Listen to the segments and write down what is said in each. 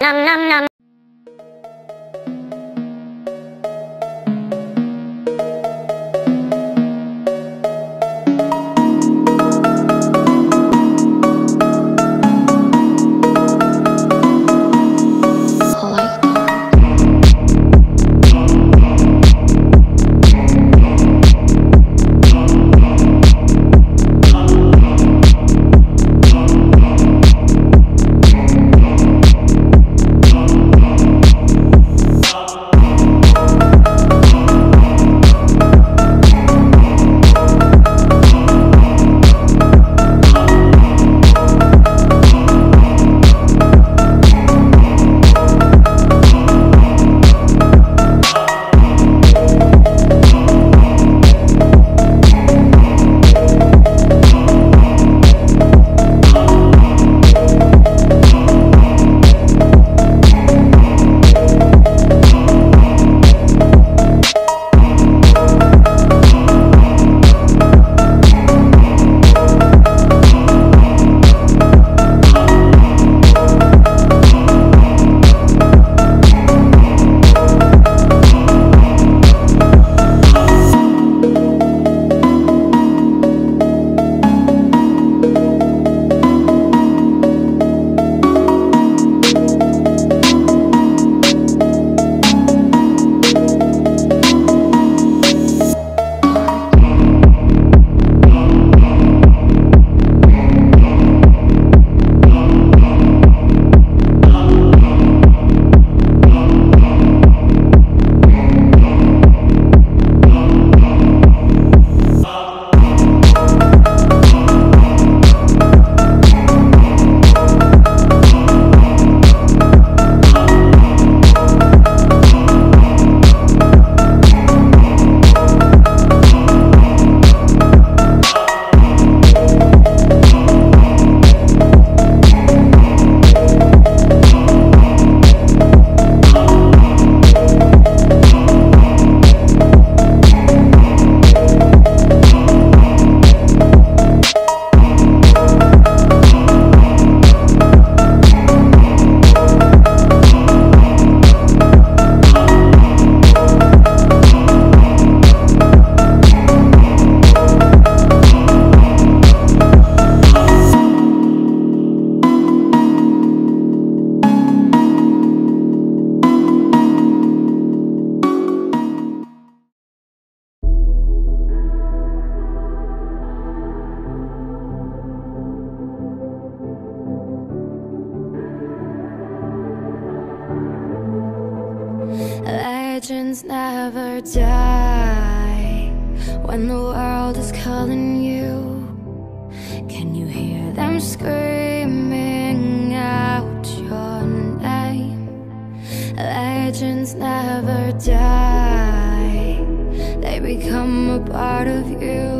Nom nom nom. legends never die, they become a part of you.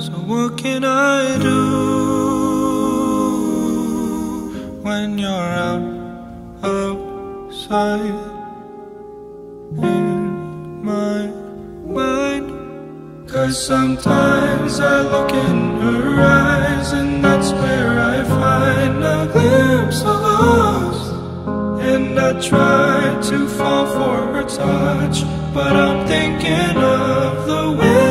so what can I do when you're out outside in my mind? Cause sometimes I look in her eyes and that's where I find a glimpse of us. And I try to fall for her touch, but I'm thinking of the way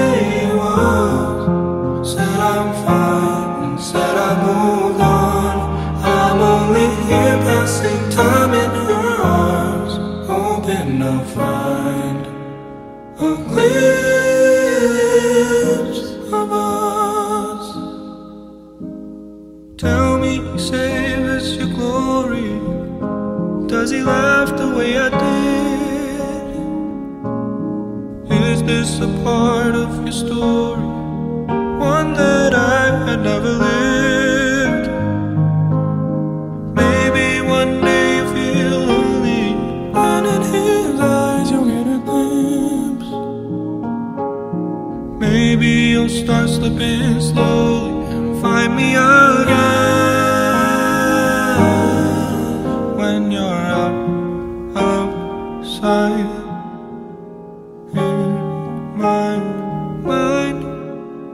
of us. Tell me, save us your glory. Does he laugh the way I did? Is this a part of your story? One that I had never lived? You'll start slipping slowly and find me again when you're out outside in my mind.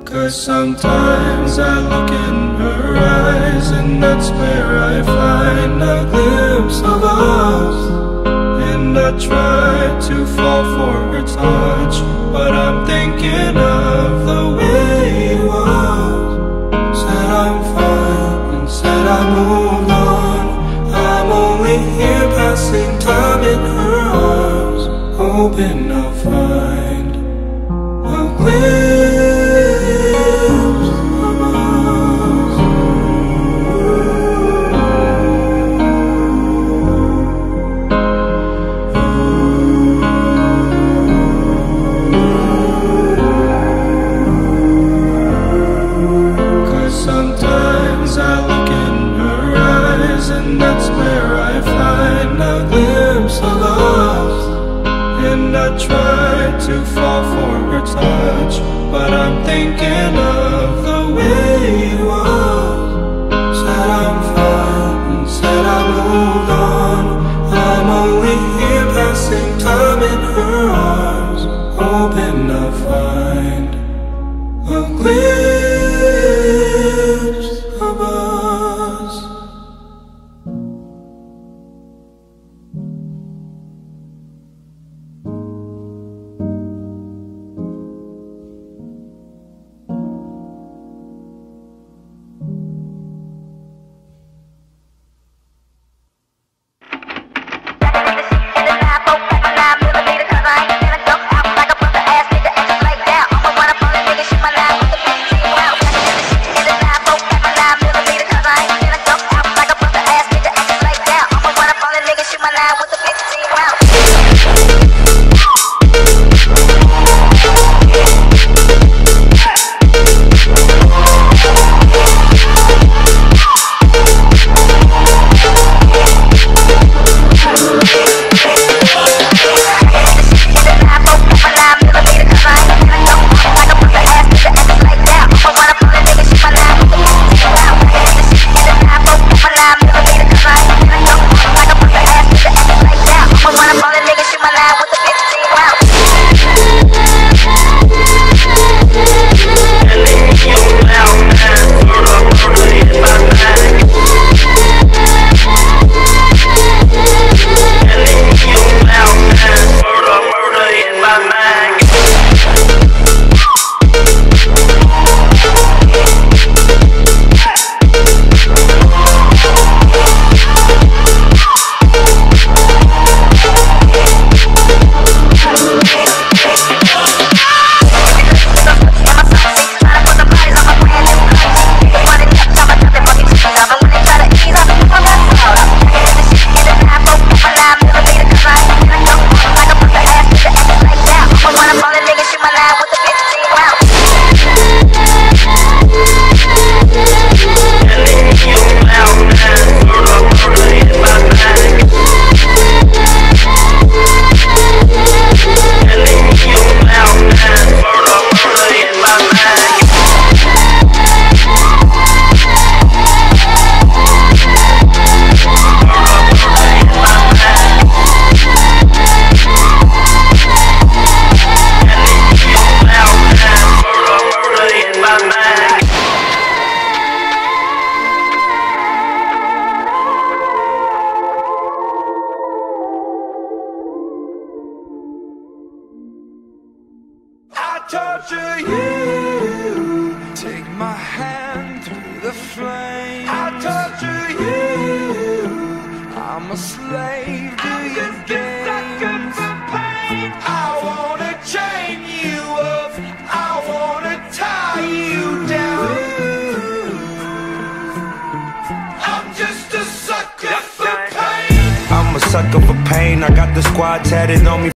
Cause sometimes I look in her eyes and that's where I find a glimpse of us. And I try to fall for her touch, but I'm thinking through flame. I torture you. I'm a slave to your Just a sucker games. for pain. I wanna chain you up. I wanna tie you down. I'm just a sucker for pain. I'm a sucker for pain. I got the squad tatted on me.